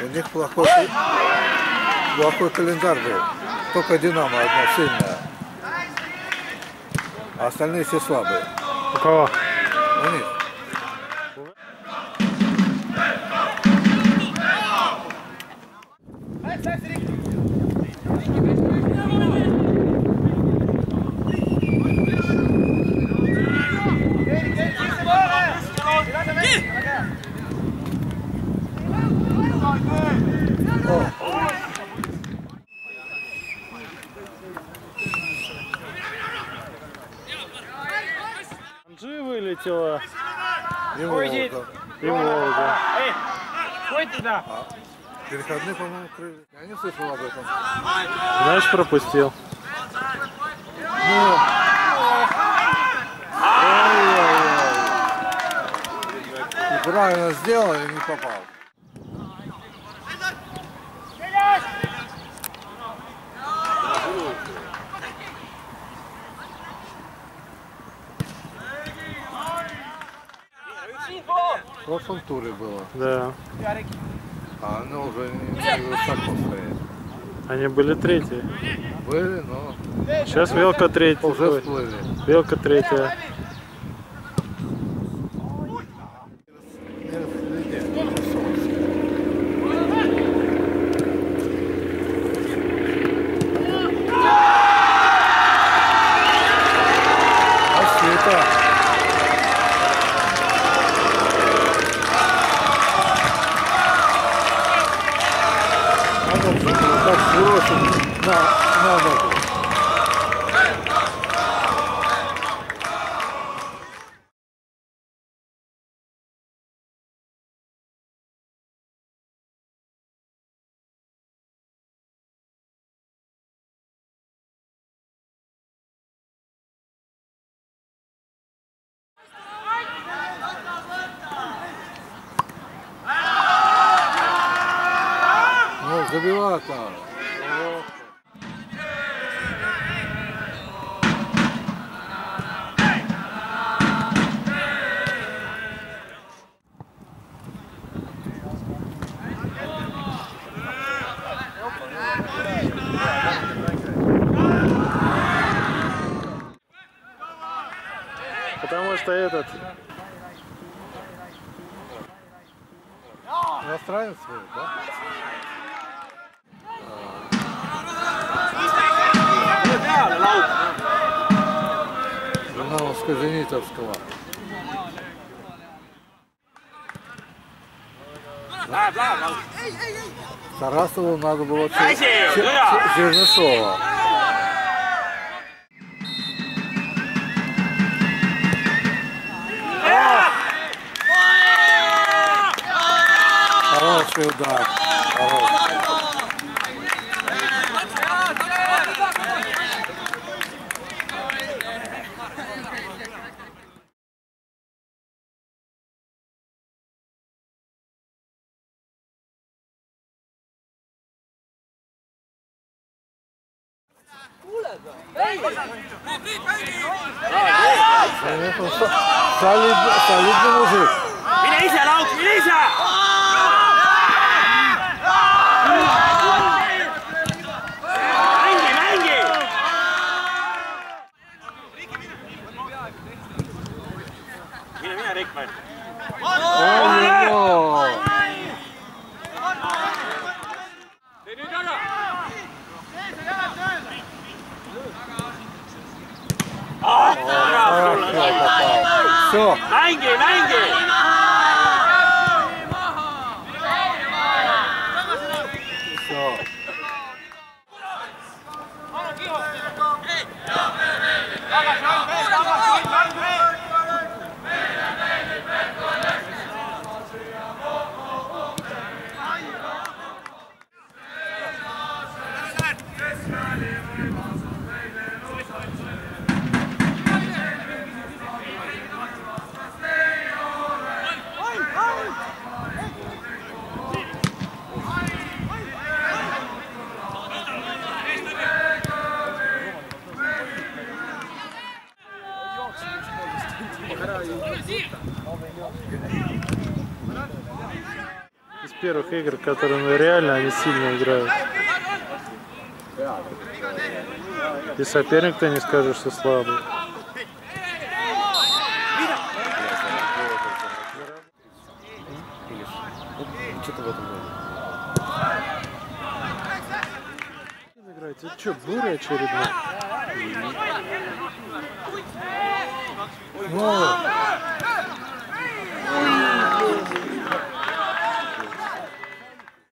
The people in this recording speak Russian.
У них плохой, плохой календарь был. Только Динамо одна сильная. А остальные все слабые. У кого? У них. Let's go. Вылетела И Волга. и Волга. Эй, ходь туда. Переходные, по-моему, крылья. Я не слышал об этом. Знаешь, пропустил. Ну, правильно сделал и не попал. Прошлом туре было. Да. А оно уже не, не высоко стоит. Они были третьи. Были, но Сейчас Велка третья. уже всплыли. Велка третья. Не Ну, забивал там. Потому что этот Иностранец был, да? Журналовско-Зенитовского. Тарасову надо было Чер- Чер- Чер- Чернышова. Хороший удар. Хороший. Salud, Vem! Vem! Vem! Vem! Vem! Vem! Vem! Isa! そう。ラインゲーラインゲー。そう。Vamos, Из первых игр, которые ну, реально они сильно играют. И соперник-то не скажешь, что слабый. Что-то в этом блядь, это что, буря очередная? Вау!